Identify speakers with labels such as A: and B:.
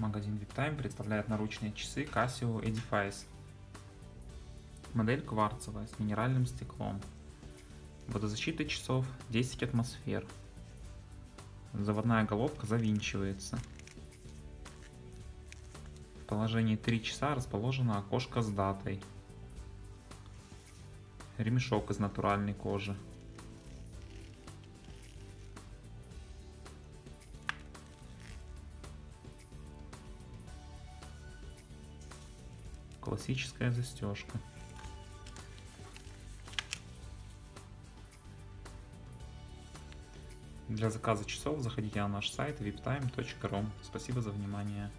A: Магазин VIPTIME представляет наручные часы Casio Edifice. Модель кварцевая с минеральным стеклом. Водозащита часов 10 атмосфер. Заводная головка завинчивается. В положении 3 часа расположено окошко с датой. Ремешок из натуральной кожи. Классическая застежка. Для заказа часов заходите на наш сайт viptime.ru. Спасибо за внимание.